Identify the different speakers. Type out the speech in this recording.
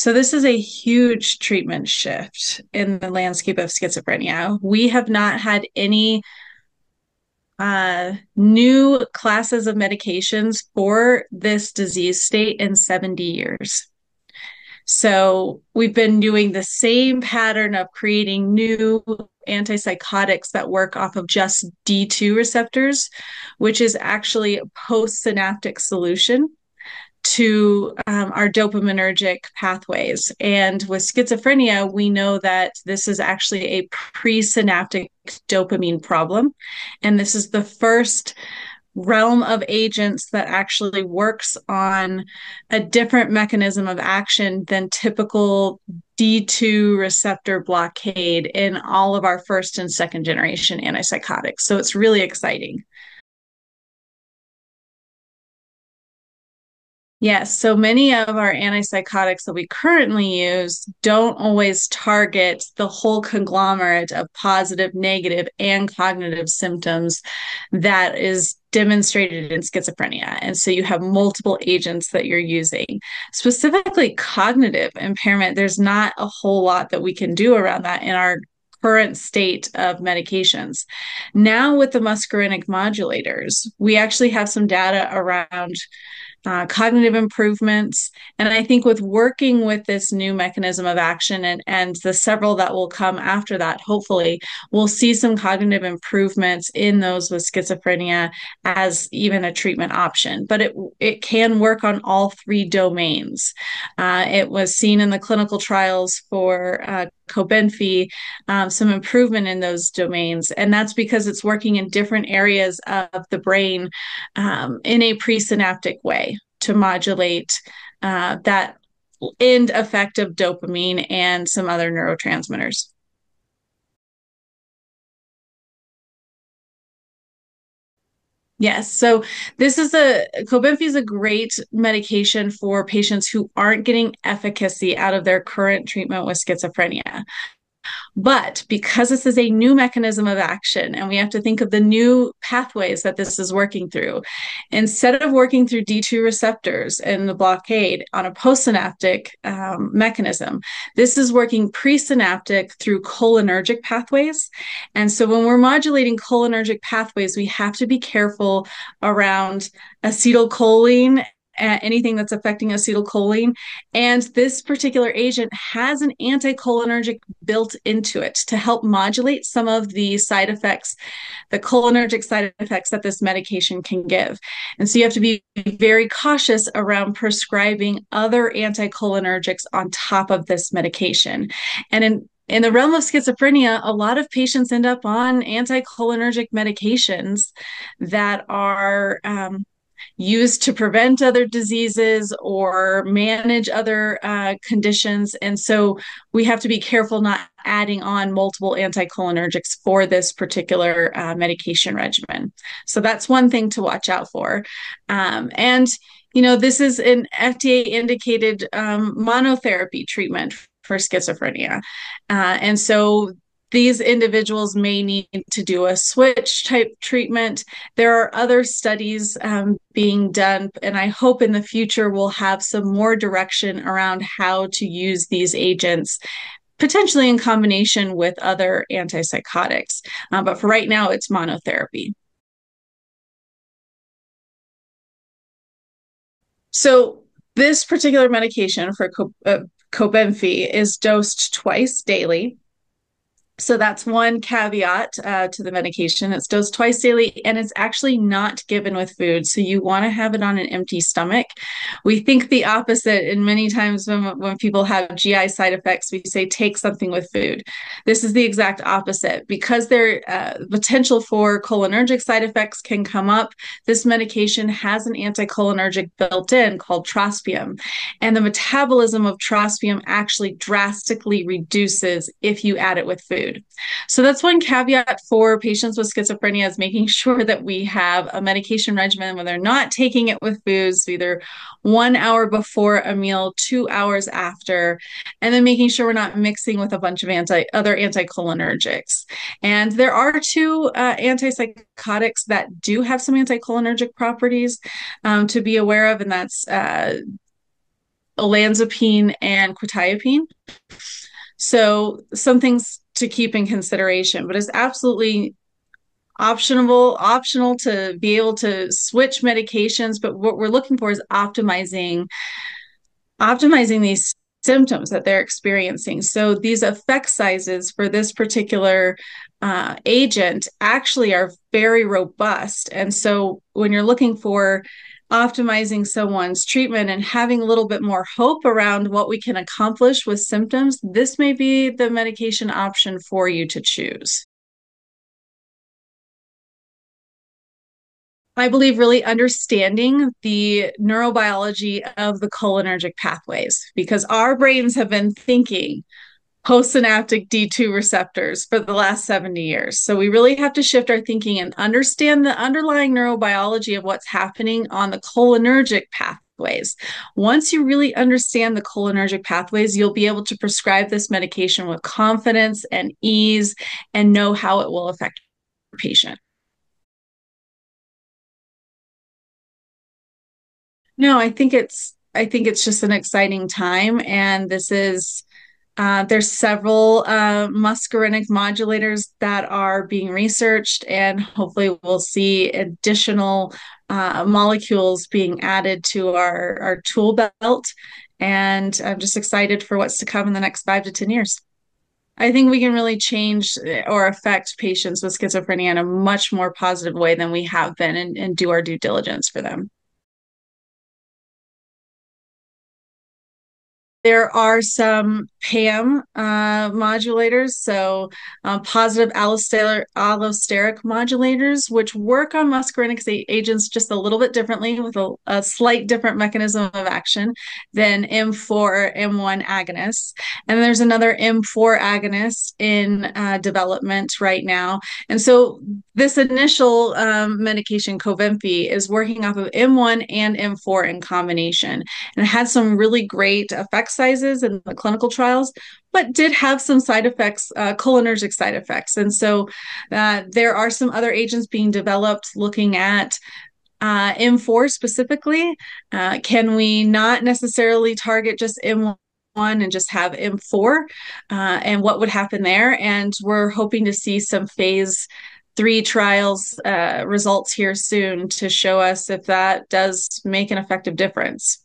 Speaker 1: So, this is a huge treatment shift in the landscape of schizophrenia. We have not had any uh, new classes of medications for this disease state in 70 years. So we've been doing the same pattern of creating new antipsychotics that work off of just D2 receptors, which is actually a postsynaptic solution to um, our dopaminergic pathways. And with schizophrenia, we know that this is actually a presynaptic dopamine problem. And this is the first realm of agents that actually works on a different mechanism of action than typical D2 receptor blockade in all of our first and second generation antipsychotics. So it's really exciting. Yes, so many of our antipsychotics that we currently use don't always target the whole conglomerate of positive, negative, and cognitive symptoms that is demonstrated in schizophrenia. And so you have multiple agents that you're using. Specifically, cognitive impairment, there's not a whole lot that we can do around that in our current state of medications. Now, with the muscarinic modulators, we actually have some data around uh, cognitive improvements. And I think with working with this new mechanism of action and, and the several that will come after that, hopefully, we'll see some cognitive improvements in those with schizophrenia as even a treatment option. But it, it can work on all three domains. Uh, it was seen in the clinical trials for uh, Cobenfy, um, some improvement in those domains. And that's because it's working in different areas of the brain um, in a presynaptic way to modulate uh, that end effect of dopamine and some other neurotransmitters. Yes. So this is a Cobenfy is a great medication for patients who aren't getting efficacy out of their current treatment with schizophrenia. But because this is a new mechanism of action and we have to think of the new pathways that this is working through, instead of working through D2 receptors and the blockade on a postsynaptic um, mechanism, this is working presynaptic through cholinergic pathways. And so when we're modulating cholinergic pathways, we have to be careful around acetylcholine anything that's affecting acetylcholine. And this particular agent has an anticholinergic built into it to help modulate some of the side effects, the cholinergic side effects that this medication can give. And so you have to be very cautious around prescribing other anticholinergics on top of this medication. And in in the realm of schizophrenia, a lot of patients end up on anticholinergic medications that are um, used to prevent other diseases or manage other uh, conditions. And so we have to be careful not adding on multiple anticholinergics for this particular uh, medication regimen. So that's one thing to watch out for. Um, and you know, this is an FDA indicated um, monotherapy treatment for schizophrenia. Uh, and so these individuals may need to do a switch type treatment. There are other studies um, being done, and I hope in the future we'll have some more direction around how to use these agents. Potentially in combination with other antipsychotics. Uh, but for right now, it's monotherapy. So, this particular medication for uh, Cobenfy is dosed twice daily so that's one caveat uh, to the medication. It's dosed twice daily and it's actually not given with food. So you want to have it on an empty stomach. We think the opposite. And many times when, when people have GI side effects, we say take something with food. This is the exact opposite. Because there uh, potential for cholinergic side effects can come up, this medication has an anticholinergic built in called trospium. And the metabolism of trospium actually drastically reduces if you add it with food So that's one caveat for patients with schizophrenia is making sure that we have a medication regimen when they're not taking it with foods, either one hour before a meal, two hours after, and then making sure we're not mixing with a bunch of anti other anticholinergics. And there are two uh, antipsychotics that do have some anticholinergic properties um, to be aware of, and that's uh, olanzapine and quetiapine. So some things to keep in consideration, but it's absolutely optional optional to be able to switch medications. But what we're looking for is optimizing optimizing these symptoms that they're experiencing. So these effect sizes for this particular uh, agent actually are very robust. And so when you're looking for optimizing someone's treatment and having a little bit more hope around what we can accomplish with symptoms this may be the medication option for you to choose. I believe really understanding the neurobiology of the cholinergic pathways because our brains have been thinking postsynaptic D2 receptors for the last 70 years. So we really have to shift our thinking and understand the underlying neurobiology of what's happening on the cholinergic pathways. Once you really understand the cholinergic pathways, you'll be able to prescribe this medication with confidence and ease and know how it will affect your patient. No, I think it's I think it's just an exciting time, and this is uh, there's several uh, muscarinic modulators that are being researched, and hopefully we'll see additional uh, molecules being added to our our tool belt. And I'm just excited for what's to come in the next five to ten years. I think we can really change or affect patients with schizophrenia in a much more positive way than we have been and, and do our due diligence for them. There are some PAM uh, modulators, so um, positive allosteric, allosteric modulators, which work on muscarinic agents just a little bit differently with a, a slight different mechanism of action than M4 M1 agonists. And there's another M4 agonist in uh, development right now. And so this initial um, medication, Cobenfy, is working off of M1 and M4 in combination and it had some really great effect sizes in the clinical trials, but did have some side effects, uh, cholinergic side effects. And so uh, there are some other agents being developed looking at uh, M4 specifically. Uh, can we not necessarily target just M1? and just have M4 uh, and what would happen there. And we're hoping to see some phase three trials uh, results here soon to show us if that does make an effective difference.